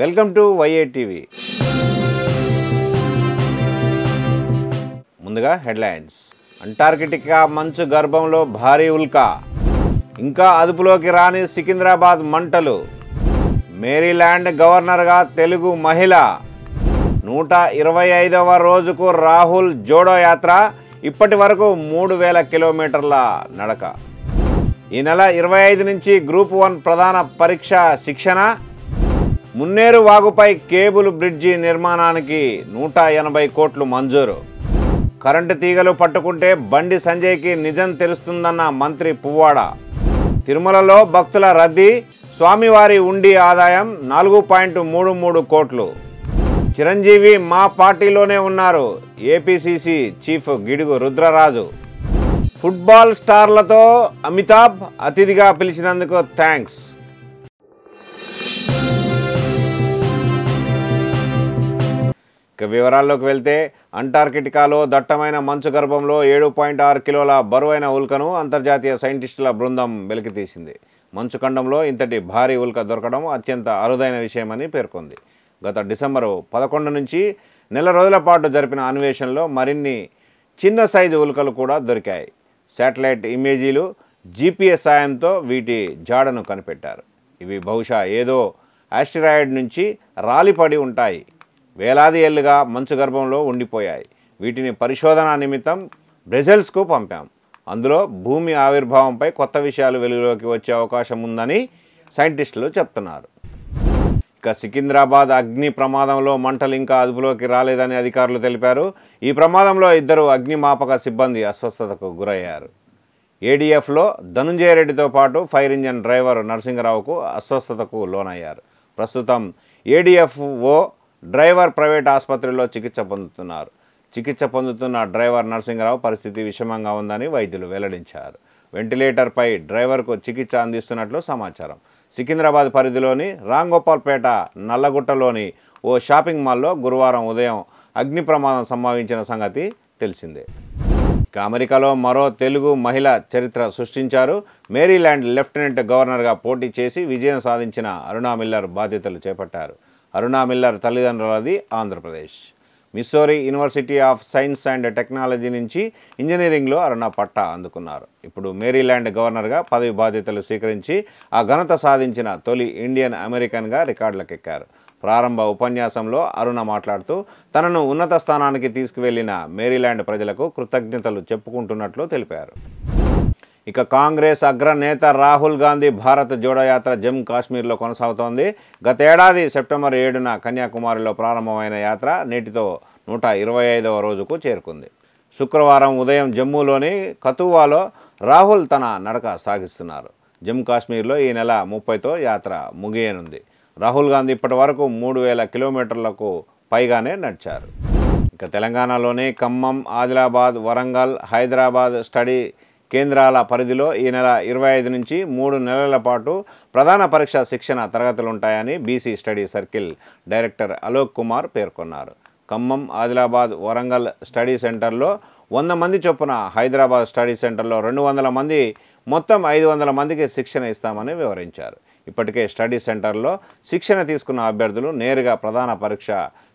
Welcome to Y A TV ముందుగా headlines. Antarctica మంచు గర్భంలో భారీ ఉల్కా. ఇంకా అదుపులోకి రాని సికింద్రాబాద్ మంటలు. మేరీల్యాండ్ గవర్నర్గా తెలుగు మహిళ. నూట ఇరవై ఐదవ రోజుకు రాహుల్ జోడో యాత్ర ఇప్పటి వరకు మూడు వేల కిలోమీటర్ల నడక. ఈ నెల ఇరవై ఐదు నుంచి గ్రూప్ వన్ ప్రధాన పరీక్ష శిక్షణ మున్నేరు వాగుపై కేబుల్ బ్రిడ్జి నిర్మాణానికి నూట ఎనభై కోట్లు మంజూరు. కరెంటు తీగలు పట్టుకుంటే బండి సంజయ్కి నిజం తెలుస్తుందన్న మంత్రి పువ్వాడ. తిరుమలలో భక్తుల రద్దీ స్వామివారి ఉండి ఆదాయం నాలుగు పాయింట్ మూడు మూడు కోట్లు. చిరంజీవి మా పార్టీలోనే ఉన్నారు APCC chief Gidugu Rudraraju. Football స్టార్లతో Amitabh అతిథిగా పిలిచినందుకు థ్యాంక్స్ వివరాల్లోకి వెళ్తే అంటార్కిటికాలో దట్టమైన మంచు గర్భంలో ఏడు పాయింట్ ఆరు కిలోల బరువైన ఉల్కను అంతర్జాతీయ సైంటిస్టుల బృందం వెలికితీసింది. మంచు ఖండంలో ఇంతటి భారీ ఉల్క దొరకడం అత్యంత అరుదైన విషయమని పేర్కొంది. గత డిసెంబరు పదకొండు నుంచి నెల రోజుల పాటు జరిపిన అన్వేషణలో మరిన్ని చిన్న సైజు ఉల్కలు కూడా దొరికాయి. శాటిలైట్ ఇమేజీలు జీపీఎస్ సాయంతో వీటి జాడను కనిపెట్టారు. ఇవి బహుశా ఏదో ఆస్టిరాయిడ్ నుంచి రాలిపడి ఉంటాయి. వేలాది ఏళ్ళుగా మంచు గర్భంలో ఉండిపోయాయి. వీటిని పరిశోధన నిమిత్తం బ్రెజిల్స్కు పంపాం. అందులో భూమి ఆవిర్భావంపై కొత్త విషయాలు వెలుగులోకి వచ్చే అవకాశం ఉందని సైంటిస్టులు చెప్తున్నారు. ఇక సికింద్రాబాద్ అగ్ని ప్రమాదంలో మంటలు ఇంకా అదుపులోకి రాలేదని అధికారులు తెలిపారు. ఈ ప్రమాదంలో ఇద్దరు అగ్నిమాపక సిబ్బంది అస్వస్థతకు గురయ్యారు. ఏడీఎఫ్లో ధనుంజయ రెడ్డితో పాటు ఫైర్ ఇంజన్ డ్రైవర్ నరసింహరావుకు అస్వస్థతకు లోనయ్యారు. ప్రస్తుతం ఏడీఎఫ్ఓ డ్రైవర్ ప్రైవేట్ ఆసుపత్రిలో చికిత్స పొందుతున్నారు. చికిత్స పొందుతున్న డ్రైవర్ నరసింహరావు పరిస్థితి విషమంగా ఉందని వైద్యులు వెల్లడించారు. వెంటిలేటర్పై డ్రైవర్కు చికిత్స అందిస్తున్నట్లు సమాచారం. సికింద్రాబాద్ పరిధిలోని రాంగోపాల్పేట నల్లగుట్టలోని ఓ షాపింగ్ మాల్లో గురువారం ఉదయం అగ్ని ప్రమాదం సంభవించిన సంగతి తెలిసిందే. ఇక అమెరికాలో మరో తెలుగు మహిళ చరిత్ర సృష్టించారు. మేరీల్యాండ్ లెఫ్టినెంట్ గవర్నర్గా పోటీ చేసి విజయం సాధించిన అరుణా మిల్లర్ బాధ్యతలు చేపట్టారు. Aruna Miller తల్లిదండ్రులది Andhra Pradesh. Missouri university of science and technology నుంచి ఇంజనీరింగ్లో అరుణ పట్టా అందుకున్నారు. ఇప్పుడు మేరీల్యాండ్ గవర్నర్గా పదవి బాధ్యతలు స్వీకరించి ఆ ఘనత సాధించిన తొలి ఇండియన్ అమెరికన్గా రికార్డులకెక్కారు. ప్రారంభ ఉపన్యాసంలో అరుణ మాట్లాడుతూ తనను ఉన్నత స్థానానికి తీసుకువెళ్ళిన మేరీల్యాండ్ ప్రజలకు కృతజ్ఞతలు చెప్పుకుంటున్నట్లు తెలిపారు. ఇక కాంగ్రెస్ అగ్రనేత రాహుల్ గాంధీ భారత్ జోడో యాత్ర జమ్మూ కాశ్మీర్లో కొనసాగుతోంది. గతేడాది సెప్టెంబర్ ఏడున కన్యాకుమారిలో ప్రారంభమైన యాత్ర నేటితో నూట ఇరవై ఐదవ రోజుకు చేరుకుంది. శుక్రవారం ఉదయం జమ్మూలోని కతువాలో రాహుల్ తన నడక సాగిస్తున్నారు. జమ్మూ కాశ్మీర్లో ఈ నెల ముప్పైతో యాత్ర ముగియనుంది. రాహుల్ గాంధీ ఇప్పటి వరకు మూడు వేల కిలోమీటర్లకు పైగానే నడిచారు. ఇక తెలంగాణలోని ఖమ్మం ఆదిలాబాద్ వరంగల్ హైదరాబాద్ స్టడీ కేంద్రాల పరిధిలో ఈ నెల ఇరవై ఐదు నుంచి మూడు నెలల పాటు ప్రధాన పరీక్ష శిక్షణ తరగతులు ఉంటాయని BC study circle director Alok Kumar పేర్కొన్నారు. ఖమ్మం ఆదిలాబాద్ వరంగల్ స్టడీ సెంటర్లో వంద మంది చొప్పున హైదరాబాద్ స్టడీ సెంటర్లో రెండు వందల మంది మొత్తం ఐదు వందల మందికి శిక్షణ ఇస్తామని వివరించారు. ఇప్పటికే స్టడీ సెంటర్లో శిక్షణ తీసుకున్న అభ్యర్థులు నేరుగా ప్రధాన పరీక్ష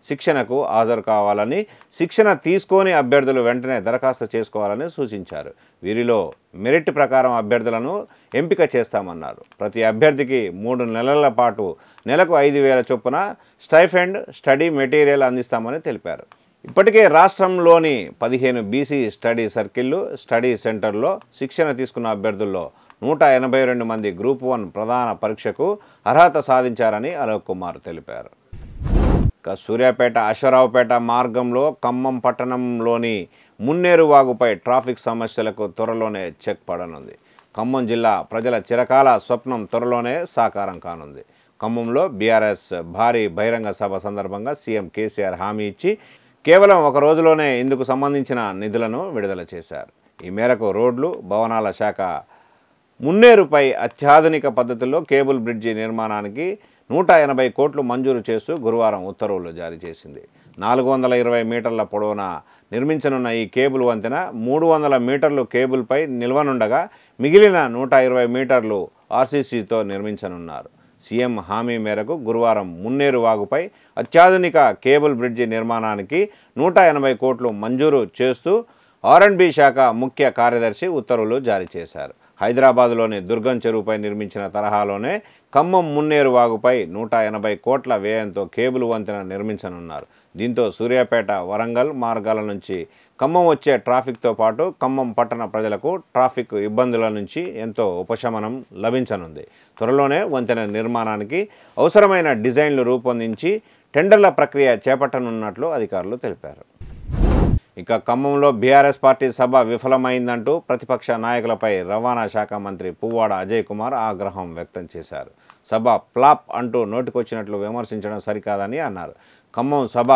శిక్షణకు హాజరు కావాలని శిక్షణ తీసుకోని అభ్యర్థులు వెంటనే దరఖాస్తు చేసుకోవాలని సూచించారు. వీరిలో మెరిట్ ప్రకారం అభ్యర్థులను ఎంపిక చేస్తామన్నారు. ప్రతి అభ్యర్థికి మూడు నెలల పాటు నెలకు ఐదు వేల చొప్పున స్టైఫెండ్ స్టడీ మెటీరియల్ అందిస్తామని తెలిపారు. ఇప్పటికే రాష్ట్రంలోని పదిహేను బీసీ స్టడీ సర్కిళ్ళు స్టడీ సెంటర్లో శిక్షణ తీసుకున్న అభ్యర్థుల్లో నూట ఎనభై రెండు మంది గ్రూప్ వన్ ప్రధాన పరీక్షకు అర్హత సాధించారని అలోక్ కుమార్ తెలిపారు. ఇక సూర్యాపేట అశ్వరావుపేట మార్గంలో ఖమ్మం పట్టణంలోని మున్నేరు వాగుపై ట్రాఫిక్ సమస్యలకు త్వరలోనే చెక్ పడనుంది. ఖమ్మం జిల్లా ప్రజల చిరకాల స్వప్నం త్వరలోనే సాకారం కానుంది. ఖమ్మంలో బీఆర్ఎస్ భారీ బహిరంగ సభ సందర్భంగా సీఎం కేసీఆర్ హామీ ఇచ్చి కేవలం ఒక రోజులోనే ఇందుకు సంబంధించిన నిధులను విడుదల చేశారు. ఈ మేరకు రోడ్లు భవనాల శాఖ మున్నేరుపై అత్యాధునిక పద్ధతుల్లో కేబుల్ బ్రిడ్జి నిర్మాణానికి నూట ఎనభై కోట్లు మంజూరు చేస్తూ గురువారం ఉత్తర్వులు జారీ చేసింది. నాలుగు వందల ఇరవై మీటర్ల పొడవున నిర్మించనున్న ఈ కేబుల్ వంతెన మూడు వందల మీటర్లు కేబుల్పై నిల్వనుండగా మిగిలిన నూట ఇరవై మీటర్లు ఆర్సీసీతో నిర్మించనున్నారు. సీఎం హామీ మేరకు గురువారం మున్నేరు వాగుపై అత్యాధునిక కేబుల్ బ్రిడ్జి నిర్మాణానికి నూట ఎనభై కోట్లు మంజూరు చేస్తూ ఆర్ఎండ్బి శాఖ ముఖ్య కార్యదర్శి ఉత్తర్వులు జారీ చేశారు. హైదరాబాద్లోని దుర్గం చెరువుపై నిర్మించిన తరహాలోనే ఖమ్మం మున్నేరు వాగుపై నూట ఎనభై కోట్ల వ్యయంతో కేబుల్ వంతెన నిర్మించనున్నారు. దీంతో సూర్యాపేట వరంగల్ మార్గాల నుంచి ఖమ్మం వచ్చే ట్రాఫిక్తో పాటు ఖమ్మం పట్టణ ప్రజలకు ట్రాఫిక్ ఇబ్బందుల నుంచి ఎంతో ఉపశమనం లభించనుంది. త్వరలోనే వంతెన నిర్మాణానికి అవసరమైన డిజైన్లు రూపొందించి టెండర్ల ప్రక్రియ చేపట్టనున్నట్లు అధికారులు తెలిపారు. ఇక ఖమ్మంలో బీఆర్ఎస్ పార్టీ సభ విఫలమైందంటూ ప్రతిపక్ష నాయకులపై రవాణా శాఖ మంత్రి పువ్వాడ అజయ్ కుమార్ ఆగ్రహం వ్యక్తం చేశారు. సభ ప్లాప్ అంటూ నోటికొచ్చినట్లు విమర్శించడం సరికాదని అన్నారు. ఖమ్మం సభ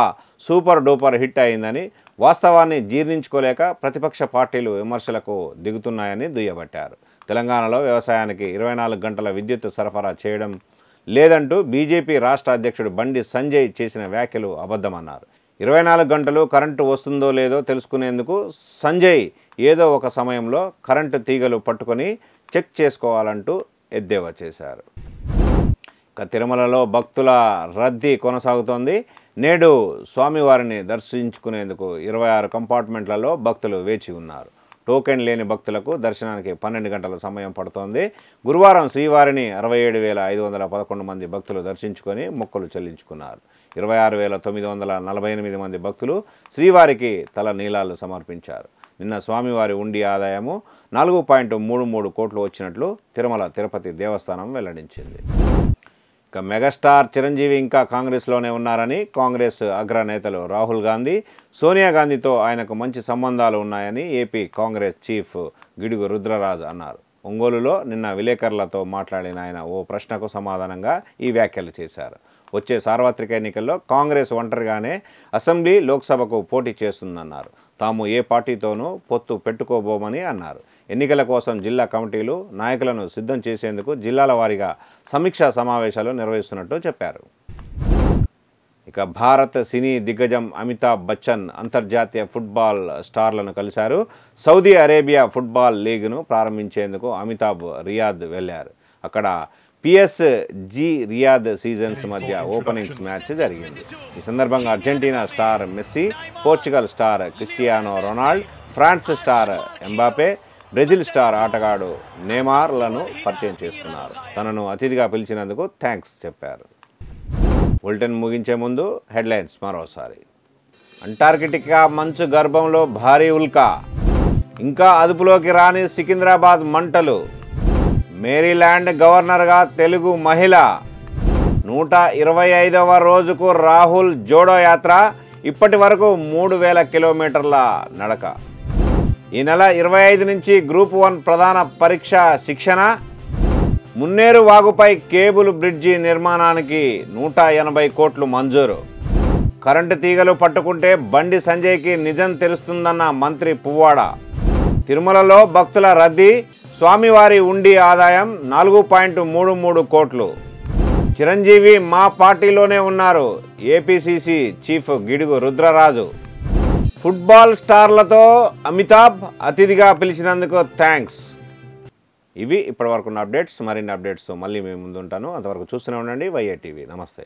సూపర్ డూపర్ హిట్ అయిందని వాస్తవాన్ని జీర్ణించుకోలేక ప్రతిపక్ష పార్టీలు విమర్శలకు దిగుతున్నాయని దుయ్యబట్టారు. తెలంగాణలో వ్యవసాయానికి ఇరవై నాలుగు గంటల విద్యుత్ సరఫరా చేయడం లేదంటూ బీజేపీ రాష్ట్ర అధ్యక్షుడు బండి సంజయ్ చేసిన వ్యాఖ్యలు అబద్ధమన్నారు. ఇరవై నాలుగు గంటలు కరెంటు వస్తుందో లేదో తెలుసుకునేందుకు సంజయ్ ఏదో ఒక సమయంలో కరెంటు తీగలు పట్టుకొని చెక్ చేసుకోవాలంటూ ఎద్దేవా చేశారు. ఇక తిరుమలలో భక్తుల రద్దీ కొనసాగుతోంది. నేడు స్వామివారిని దర్శించుకునేందుకు ఇరవై ఆరు కంపార్ట్మెంట్లలో భక్తులు వేచి ఉన్నారు. టోకెన్ లేని భక్తులకు దర్శనానికి పన్నెండు గంటల సమయం పడుతోంది. గురువారం శ్రీవారిని అరవై ఏడు వేల ఐదు వందల పదకొండు మంది భక్తులు దర్శించుకొని మొక్కలు చెల్లించుకున్నారు. ఇరవై ఆరు వేల తొమ్మిది వందల నలభై ఎనిమిది మంది భక్తులు శ్రీవారికి తల నీలాలు సమర్పించారు. నిన్న స్వామివారి ఉండి ఆదాయము నాలుగు పాయింట్ మూడు మూడు కోట్లు వచ్చినట్లు తిరుమల తిరుపతి దేవస్థానం వెల్లడించింది. మెగాస్టార్ చిరంజీవి ఇంకా కాంగ్రెస్లోనే ఉన్నారని కాంగ్రెస్ అగ్రనేతలు రాహుల్ గాంధీ సోనియా గాంధీతో ఆయనకు మంచి సంబంధాలు ఉన్నాయని ఏపీ కాంగ్రెస్ చీఫ్ గిడుగు రుద్రరాజ్ అన్నారు. ఒంగోలులో నిన్న విలేకరులతో మాట్లాడిన ఆయన ఓ ప్రశ్నకు సమాధానంగా ఈ వ్యాఖ్యలు చేశారు. వచ్చే సార్వత్రిక ఎన్నికల్లో కాంగ్రెస్ ఒంటరిగానే అసెంబ్లీ లోక్సభకు పోటీ చేస్తుందన్నారు. తాము ఏ పార్టీతోనూ పొత్తు పెట్టుకోబోమని అన్నారు. ఎన్నికల కోసం జిల్లా కమిటీలు నాయకులను సిద్ధం చేసేందుకు జిల్లాల వారీగా సమీక్షా సమావేశాలు నిర్వహిస్తున్నట్టు చెప్పారు. ఇక భారత్ సినీ దిగ్గజం అమితాబ్ బచ్చన్ అంతర్జాతీయ ఫుట్బాల్ స్టార్లను కలిశారు. సౌదీ అరేబియా ఫుట్బాల్ లీగ్ను ప్రారంభించేందుకు అమితాబ్ రియాద్ వెళ్ళారు. అక్కడ పిఎస్ జి రియాద్ సీజన్స్ మధ్య ఓపెనింగ్స్ మ్యాచ్ జరిగింది. ఈ సందర్భంగా Argentina star Messi Portugal star Cristiano Ronald France star Mbappe Brazil star ఆటగాడు నేమార్లను పరిచయం చేసుకున్నారు. తనను అతిథిగా పిలిచినందుకు థ్యాంక్స్ చెప్పారు. బులెటిన్ ముగించే ముందు హెడ్లైన్స్ మరోసారి. అంటార్కిటికా మంచు గర్భంలో భారీ ఉల్కా. ఇంకా అదుపులోకి రాని సికింద్రాబాద్ మంటలు. మేరీల్యాండ్ గవర్నర్గా తెలుగు మహిళ. నూట ఇరవై ఐదవ రోజుకు రాహుల్ జోడో యాత్ర ఇప్పటి వరకు మూడు వేల కిలోమీటర్ల నడక. ఈ నెల ఇరవై ఐదు నుంచి గ్రూప్ వన్ ప్రధాన పరీక్ష శిక్షణ. మున్నేరు వాగుపై కేబుల్ బ్రిడ్జి నిర్మాణానికి నూట ఎనభై కోట్లు మంజూరు. కరెంటు తీగలు పట్టుకుంటే బండి సంజయ్కి నిజం తెలుస్తుందన్న మంత్రి పువ్వాడ. తిరుమలలో భక్తుల రద్దీ స్వామివారి ఉండి ఆదాయం నాలుగు పాయింట్ మూడు మూడు కోట్లు. చిరంజీవి మా పార్టీలోనే ఉన్నారు APCC chief Gidugu Rudraraju. Football స్టార్లతో Amitabh అతిథిగా పిలిచినందుకు థ్యాంక్స్ ఇవి ఇప్పటివరకు ఉన్న అప్డేట్స్ మరిన్ని అప్డేట్స్తో మళ్ళీ మేము ముందుంటాను. అంతవరకు చూస్తూనే ఉండండి వైఏ టీవీ. నమస్తే.